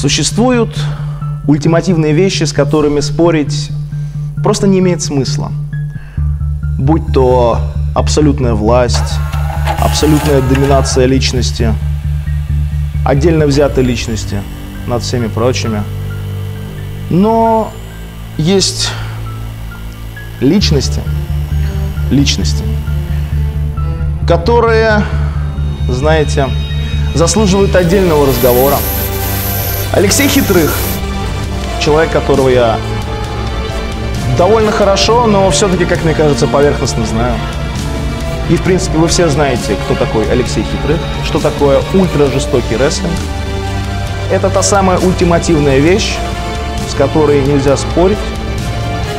Существуют ультимативные вещи, с которыми спорить просто не имеет смысла. Будь то абсолютная власть, абсолютная доминация личности, отдельно взятой личности над всеми прочими. Но есть личности, личности, которые, знаете, заслуживают отдельного разговора. Алексей Хитрых, человек, которого я довольно хорошо, но все-таки, как мне кажется, поверхностно знаю. И, в принципе, вы все знаете, кто такой Алексей Хитрых, что такое ультражестокий рестлинг. Это та самая ультимативная вещь, с которой нельзя спорить.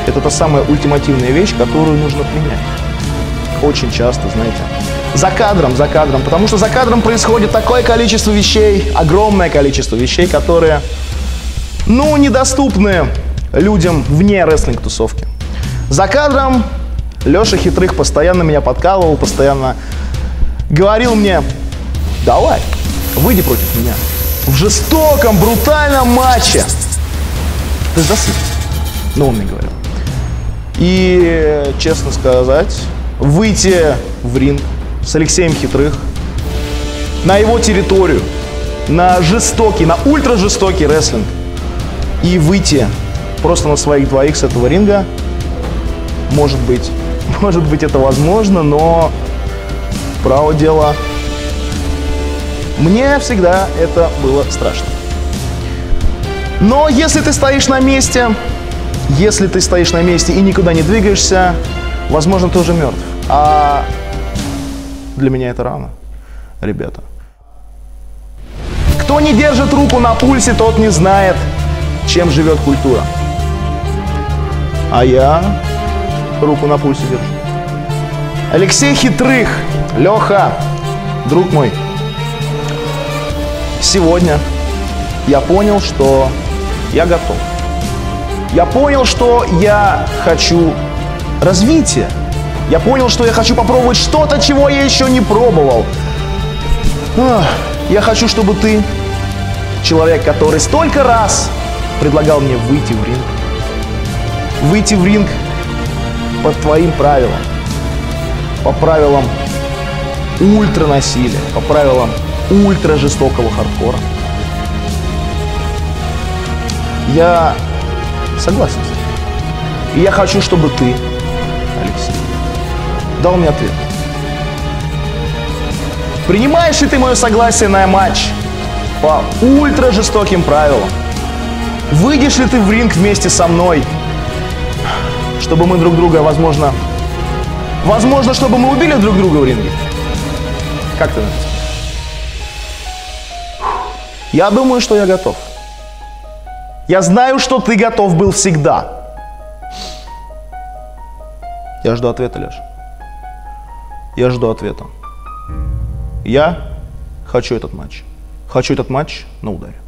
Это та самая ультимативная вещь, которую нужно принять. Очень часто, знаете. За кадром, за кадром. Потому что за кадром происходит такое количество вещей, огромное количество вещей, которые, ну, недоступны людям вне рестлинг-тусовки. За кадром Леша Хитрых постоянно меня подкалывал, постоянно говорил мне, давай, выйди против меня. В жестоком, брутальном матче. Ты засыпь. Ну, он мне говорил. И, честно сказать, выйти в ринг с Алексеем Хитрых на его территорию, на жестокий, на ультра жестокий рестлинг и выйти просто на своих двоих с этого ринга, может быть, может быть это возможно, но право дело, мне всегда это было страшно. Но если ты стоишь на месте, если ты стоишь на месте и никуда не двигаешься, возможно, ты уже мертв. А для меня это рано, ребята. Кто не держит руку на пульсе, тот не знает, чем живет культура. А я руку на пульсе держу. Алексей Хитрых, Леха, друг мой, сегодня я понял, что я готов. Я понял, что я хочу развития. Я понял, что я хочу попробовать что-то, чего я еще не пробовал. Я хочу, чтобы ты, человек, который столько раз предлагал мне выйти в ринг, выйти в ринг по твоим правилам, по правилам ультра насилия, по правилам ультра жестокого хардкора. Я согласен с этим. И я хочу, чтобы ты, дал мне ответ. Принимаешь ли ты мое согласие на матч по ультра жестоким правилам? Выйдешь ли ты в ринг вместе со мной чтобы мы друг друга, возможно, возможно, чтобы мы убили друг друга в ринге. Как ты на Я думаю, что я готов. Я знаю, что ты готов был всегда. Я жду ответа, Леша. Я жду ответа. Я хочу этот матч. Хочу этот матч на ударе.